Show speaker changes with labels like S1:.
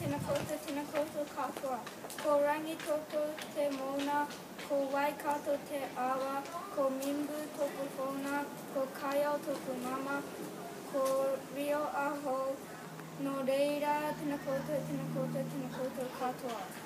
S1: tēnā koutou, tēnā koutou katoa. Ko rangi tōko te mōna, ko wai kato te awa, ko mimbu tōko fōna, ko kaiao tōko mama, ko rio aho,
S2: no reira, tēnā koutou, tēnā koutou, tēnā koutou katoa.